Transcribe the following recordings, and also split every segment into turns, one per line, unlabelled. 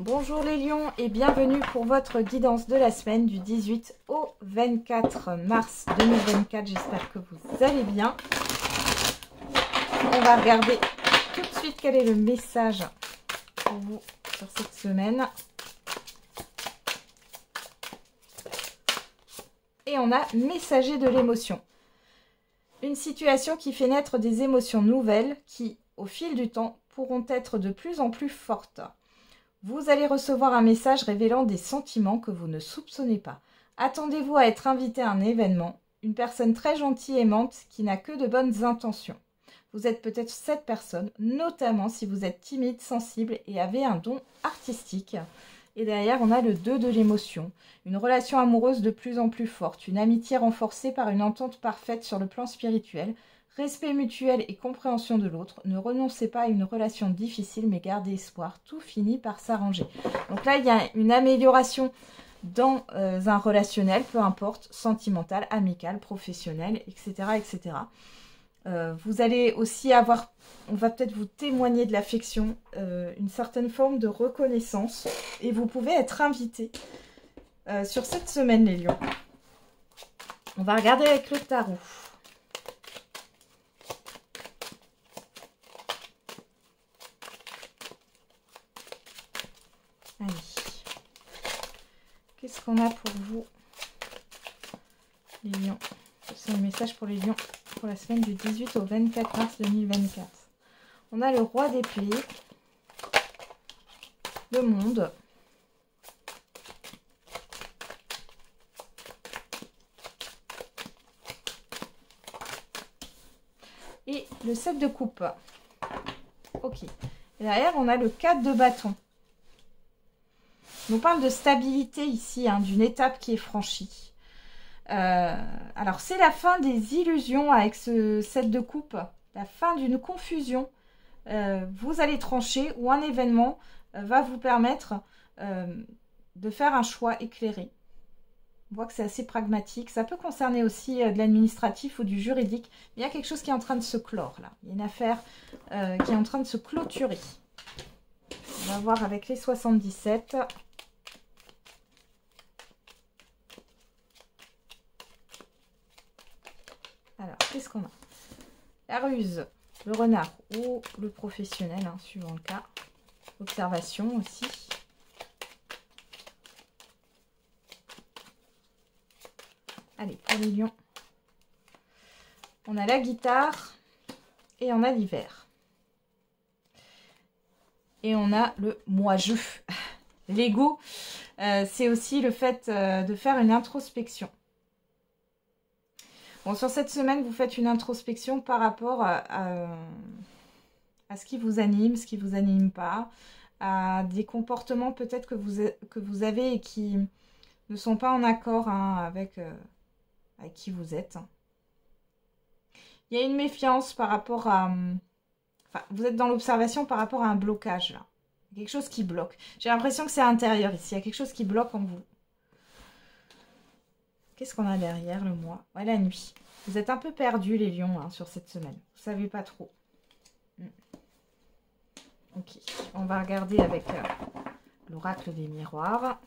Bonjour les lions et bienvenue pour votre guidance de la semaine du 18 au 24 mars 2024. J'espère que vous allez bien. On va regarder tout de suite quel est le message pour vous sur cette semaine. Et on a messager de l'émotion. Une situation qui fait naître des émotions nouvelles qui, au fil du temps, pourront être de plus en plus fortes. Vous allez recevoir un message révélant des sentiments que vous ne soupçonnez pas. Attendez-vous à être invité à un événement, une personne très gentille et aimante qui n'a que de bonnes intentions. Vous êtes peut-être cette personne, notamment si vous êtes timide, sensible et avez un don artistique. Et derrière, on a le 2 de l'émotion. Une relation amoureuse de plus en plus forte, une amitié renforcée par une entente parfaite sur le plan spirituel, Respect mutuel et compréhension de l'autre. Ne renoncez pas à une relation difficile, mais gardez espoir. Tout finit par s'arranger. Donc là, il y a une amélioration dans euh, un relationnel, peu importe, sentimental, amical, professionnel, etc. etc. Euh, vous allez aussi avoir, on va peut-être vous témoigner de l'affection, euh, une certaine forme de reconnaissance, et vous pouvez être invité sur cette semaine, les lions. On va regarder avec le tarot. Allez. Qu'est-ce a pour vous, les lions C'est un message pour les lions pour la semaine du 18 au 24 mars 2024. On a le roi d'épée, le monde, et le 7 de coupe. Ok. Et derrière, on a le 4 de bâton. On parle de stabilité ici, hein, d'une étape qui est franchie. Euh, alors, c'est la fin des illusions avec ce set de coupe, la fin d'une confusion. Euh, vous allez trancher ou un événement euh, va vous permettre de faire un choix éclairé. On voit que c'est assez pragmatique. Ça peut concerner aussi de l'administratif ou du juridique. il y a quelque chose qui est en train de se clore là. Il y a une affaire qui est en train de se clôturer. On va voir avec les 77. Alors, qu'est-ce qu'on a? La ruse, le renard ou le professionnel, hein, suivant le cas. Observation aussi. Allez, pour les lions. On a la guitare et on a l'hiver. Et on a le moi-je. L'ego, euh, c'est aussi le fait euh, de faire une introspection sur cette semaine, vous faites une introspection par rapport à, ce qui vous anime, ce qui ne vous anime pas, à des comportements peut-être que vous, avez et qui ne sont pas en accord hein, avec, euh, avec qui vous êtes. Il y a une méfiance par rapport à... Enfin, vous êtes dans l'observation par rapport à un blocage là. Quelque chose qui bloque. J'ai l'impression que c'est intérieur ici. Il y a quelque chose qui bloque en vous. Qu'est-ce qu'on a derrière le mois? Ouais, la nuit. Vous êtes un peu perdus, les lions, hein, sur cette semaine. Vous savez pas trop. Hmm. Ok. On va regarder avec euh, l'oracle des miroirs.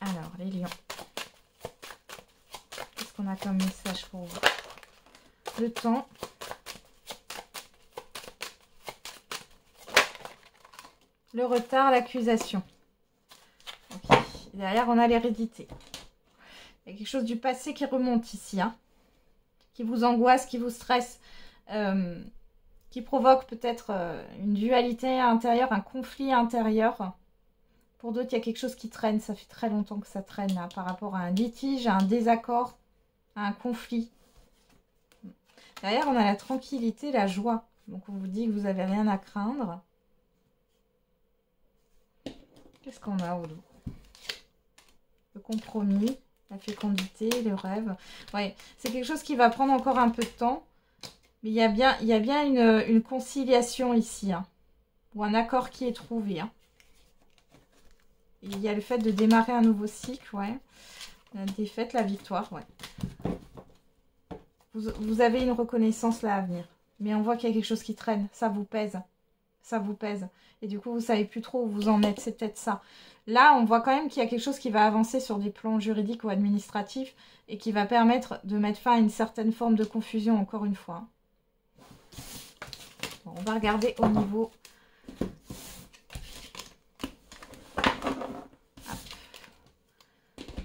Alors, les lions. Qu'est-ce qu'on a comme message pour vous? Le temps. Le retard, l'accusation. Derrière, on a l'hérédité. Il y a quelque chose du passé qui remonte ici. Hein. qui vous angoisse, qui vous stresse. Euh, qui provoque peut-être euh, une dualité intérieure, un conflit intérieur. Pour d'autres, il y a quelque chose qui traîne. Ça fait très longtemps que ça traîne hein, par rapport à un litige, à un désaccord, à un conflit. Derrière, on a la tranquillité, la joie. Donc, on vous dit que vous n'avez rien à craindre. Qu'est-ce qu'on a au dos Le compromis, la fécondité, le rêve. Oui, c'est quelque chose qui va prendre encore un peu de temps. Mais il y a bien, il y a bien une, conciliation ici. Hein, ou un accord qui est trouvé. Hein. il y a le fait de démarrer un nouveau cycle, ouais. La défaite, la victoire, ouais. Vous, avez une reconnaissance là à venir. Mais on voit qu'il y a quelque chose qui traîne. Ça vous pèse. Ça vous pèse. Et du coup, vous savez plus trop où vous en êtes. C'est peut-être ça. Là, on voit quand même qu'il y a quelque chose qui va avancer sur des plans juridiques ou administratifs et qui va permettre de mettre fin à une certaine forme de confusion, encore une fois. on va regarder au niveau...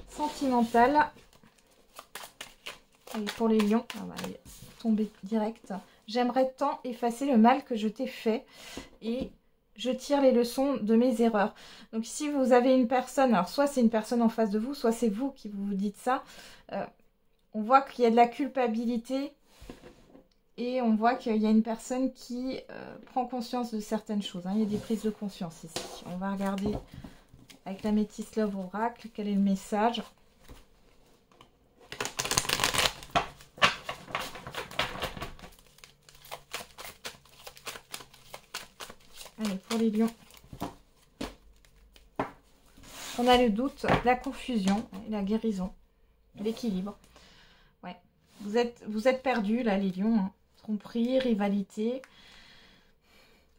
Sentimental. Pour les lions, on va tomber direct. J'aimerais tant effacer le mal que je t'ai fait et je tire les leçons de mes erreurs. Donc si vous avez une personne, alors soit c'est une personne en face de vous, soit c'est vous qui vous dites ça, euh, on voit qu'il y a de la culpabilité et on voit qu'il y a une personne qui euh, prend conscience de certaines choses. Hein. Il y a des prises de conscience ici. On va regarder avec la Métis Love Oracle quel est le message. Allez, les lions. On a le doute, la confusion la guérison. L'équilibre. Ouais. Vous êtes, vous là, les lions. Hein. Tromperie, rivalité.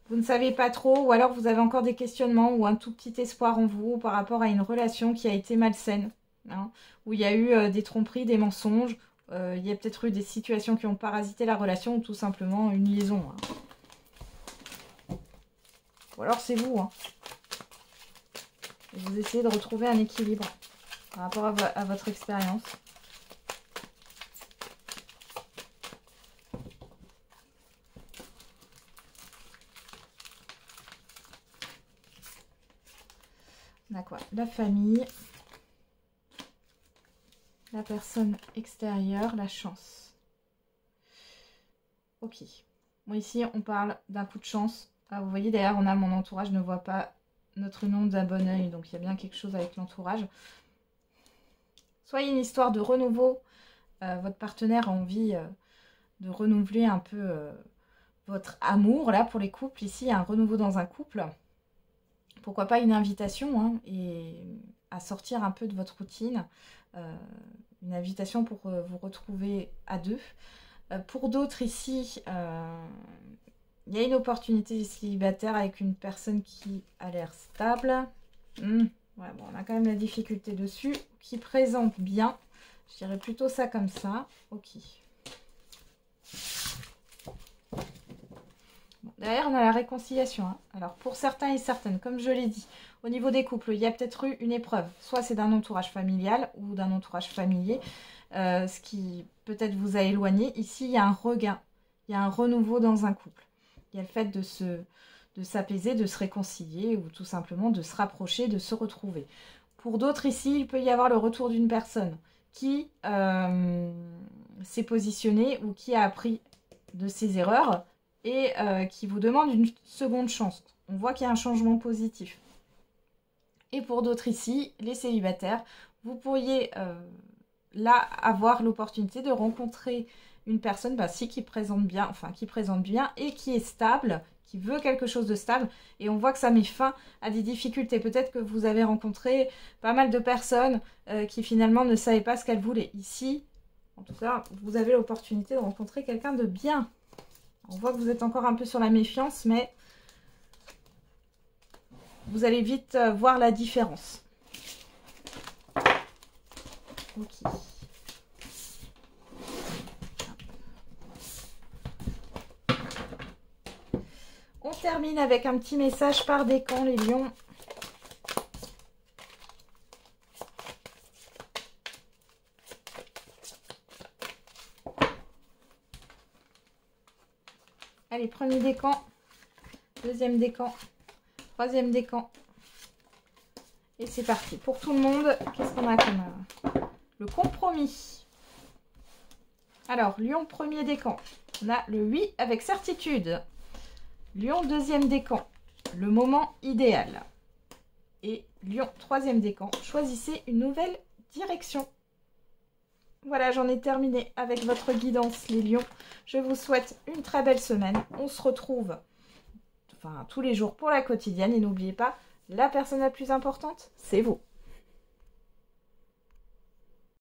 Vous ne savez pas trop, ou alors vous avez encore des questionnements ou un tout petit espoir en vous par rapport à une relation qui a été malsaine. Hein, où il y a eu euh, des tromperies, des mensonges. Euh, il y a peut-être eu des situations qui ont parasité la relation ou tout simplement une liaison. Hein. Ou alors c'est vous. Hein. Vous essayez de retrouver un équilibre par rapport à, votre expérience. D'accord. La famille. La personne extérieure, la chance. Ok. Bon, ici, on parle d'un coup de chance ah, vous voyez, d'ailleurs, on a mon entourage ne voit pas notre nom d'un bon oeil. Donc, il y a bien quelque chose avec l'entourage. Soyez une histoire de renouveau. Euh, votre partenaire a envie euh, de renouveler un peu euh, votre amour. Là, pour les couples, ici, il y a un renouveau dans un couple. Pourquoi pas une invitation hein, et à sortir un peu de votre routine. une invitation pour vous retrouver à deux. pour d'autres ici, il y a une opportunité célibataire avec une personne qui a l'air stable. Hmm, ouais, bon, on a quand même la difficulté dessus. Qui présente bien. Je dirais plutôt ça comme ça. Ok. derrière, on a la réconciliation. Hein. Alors, pour certains et certaines, comme je l'ai dit, au niveau des couples, il y a peut-être eu une épreuve. Soit c'est d'un entourage familial ou d'un entourage familier, euh, ce qui peut-être vous a éloigné. Ici, il y a un regain. Il y a un renouveau dans un couple. Il y a le fait de se de s'apaiser, de se réconcilier ou tout simplement de se rapprocher, de se retrouver. Pour d'autres ici, il peut y avoir le retour d'une personne qui euh, s'est positionnée ou qui a appris de ses erreurs et euh, qui vous demande une seconde chance. On voit qu'il y a un changement positif. Et pour d'autres ici, les célibataires, vous pourriez euh, là avoir l'opportunité de rencontrer une personne bah, si qui présente bien, enfin qui présente bien et qui est stable, qui veut quelque chose de stable. Et on voit que ça met fin à des difficultés. Peut-être que vous avez rencontré pas mal de personnes euh, qui finalement ne savaient pas ce qu'elles voulaient. Ici, en tout cas, vous avez l'opportunité de rencontrer quelqu'un de bien. On voit que vous êtes encore un peu sur la méfiance, mais vous allez vite euh, voir la différence. Ok. On termine avec un petit message par décan, les lions. Allez, premier décan, deuxième décan, troisième décan. Et c'est parti. Pour tout le monde, qu'est-ce qu'on a comme euh, le compromis? Alors, lion premier décan. On a le oui avec certitude. Lion, deuxième décan, le moment idéal. Et Lion, troisième décan, choisissez une nouvelle direction. Voilà, j'en ai terminé avec votre guidance, les lions. Je vous souhaite une très belle semaine. On se retrouve tous les jours pour la quotidienne. Et n'oubliez pas, La personne la plus importante, c'est vous.